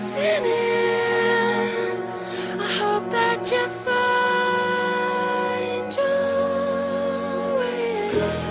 losing. I hope that you find your way.